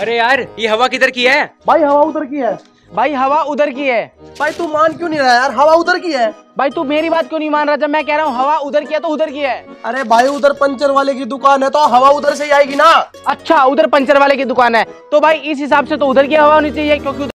अरे यार ये हवा किधर की है? भाई हवा उधर की है। भाई हवा उधर की है। भाई तू मान क्यों नहीं रहा यार? हवा उधर की है। भाई तू मेरी बात क्यों नहीं मान रहा? जब मैं कह रहा हूँ हवा उधर की है तो उधर की है। अरे भाई उधर पंचर वाले की दुकान है तो हवा उधर से ही आएगी ना? अच्छा उधर पंचर वाले की दुकान है। तो भाई इस हिसाब से तो उधर की हवा होनी चाहिए क्योंकि